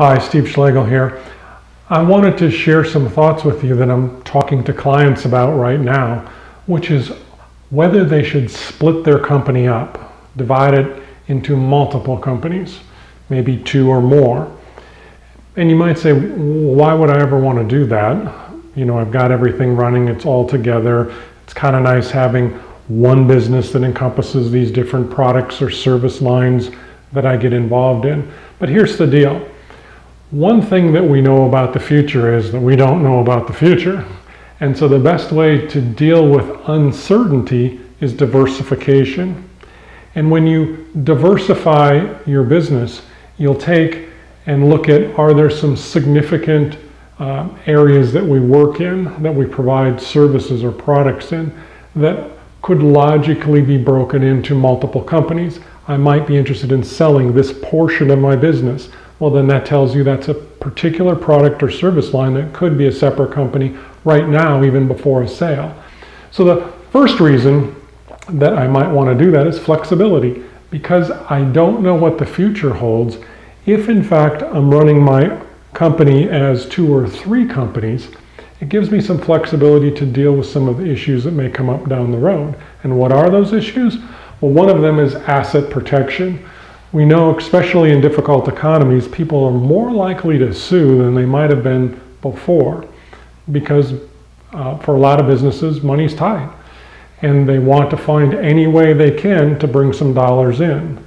Hi, Steve Schlagel here. I wanted to share some thoughts with you that I'm talking to clients about right now, which is whether they should split their company up, divide it into multiple companies, maybe two or more. And you might say, why would I ever want to do that? You know, I've got everything running, it's all together. It's kind of nice having one business that encompasses these different products or service lines that I get involved in. But here's the deal. One thing that we know about the future is that we don't know about the future. And so the best way to deal with uncertainty is diversification. And when you diversify your business, you'll take and look at are there some significant uh, areas that we work in, that we provide services or products in, that could logically be broken into multiple companies. I might be interested in selling this portion of my business. Well, then that tells you that's a particular product or service line that could be a separate company right now, even before a sale. So the first reason that I might want to do that is flexibility because I don't know what the future holds. If in fact I'm running my company as two or three companies, it gives me some flexibility to deal with some of the issues that may come up down the road. And what are those issues? Well, one of them is asset protection. We know, especially in difficult economies, people are more likely to sue than they might have been before because uh, for a lot of businesses, money's tight and they want to find any way they can to bring some dollars in.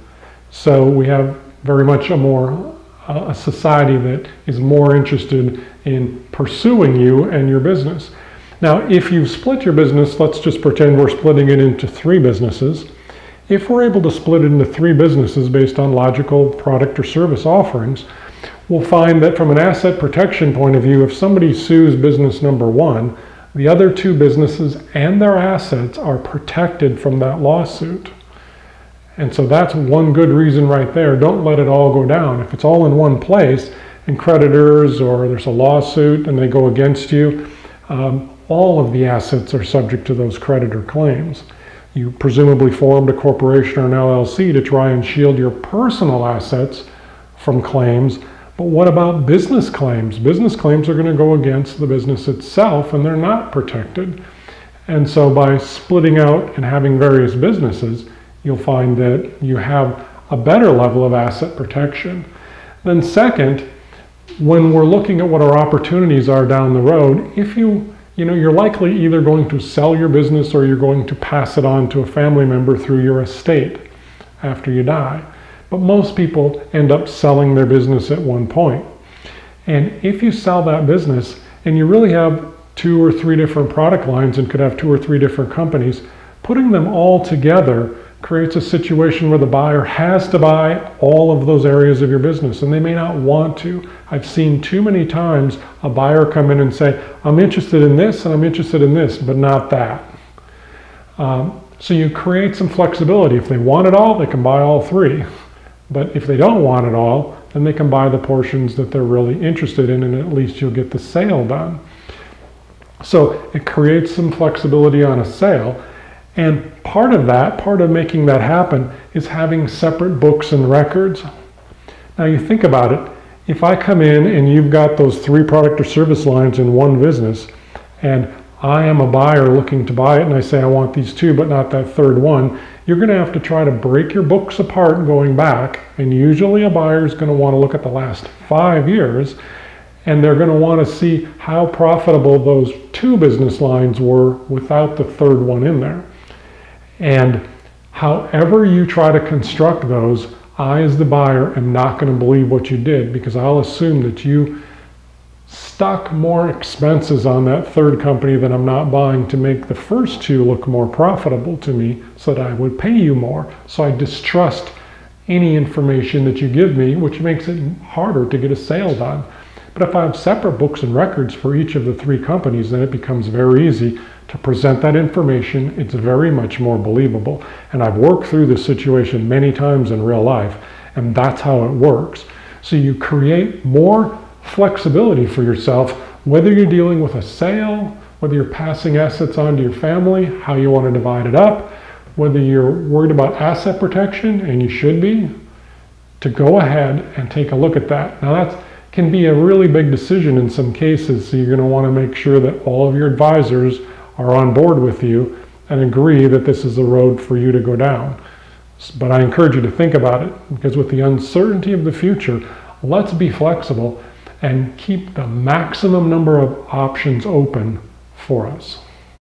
So we have very much a more a society that is more interested in pursuing you and your business. Now, if you split your business, let's just pretend we're splitting it into three businesses. If we're able to split it into three businesses based on logical product or service offerings, we'll find that from an asset protection point of view, if somebody sues business number one, the other two businesses and their assets are protected from that lawsuit. And so that's one good reason right there. Don't let it all go down. If it's all in one place and creditors or there's a lawsuit and they go against you, um, all of the assets are subject to those creditor claims. You presumably formed a corporation or an LLC to try and shield your personal assets from claims. But what about business claims? Business claims are going to go against the business itself and they're not protected. And so by splitting out and having various businesses, you'll find that you have a better level of asset protection. Then second, when we're looking at what our opportunities are down the road, if you you know, you're likely either going to sell your business or you're going to pass it on to a family member through your estate after you die. But most people end up selling their business at one point. And if you sell that business and you really have two or three different product lines and could have two or three different companies, putting them all together creates a situation where the buyer has to buy all of those areas of your business and they may not want to. I've seen too many times a buyer come in and say, I'm interested in this and I'm interested in this, but not that. Um, so you create some flexibility. If they want it all, they can buy all three. But if they don't want it all, then they can buy the portions that they're really interested in and at least you'll get the sale done. So it creates some flexibility on a sale and part of that, part of making that happen, is having separate books and records. Now you think about it, if I come in and you've got those three product or service lines in one business, and I am a buyer looking to buy it, and I say I want these two, but not that third one, you're going to have to try to break your books apart going back. And usually a buyer is going to want to look at the last five years, and they're going to want to see how profitable those two business lines were without the third one in there. And however you try to construct those, I, as the buyer, am not going to believe what you did because I'll assume that you stuck more expenses on that third company that I'm not buying to make the first two look more profitable to me so that I would pay you more. So I distrust any information that you give me, which makes it harder to get a sale done. But if I have separate books and records for each of the three companies, then it becomes very easy to present that information. It's very much more believable. And I've worked through this situation many times in real life, and that's how it works. So you create more flexibility for yourself, whether you're dealing with a sale, whether you're passing assets on to your family, how you want to divide it up, whether you're worried about asset protection, and you should be, to go ahead and take a look at that. Now that can be a really big decision in some cases. So you're going to want to make sure that all of your advisors are on board with you and agree that this is the road for you to go down. But I encourage you to think about it because with the uncertainty of the future, let's be flexible and keep the maximum number of options open for us.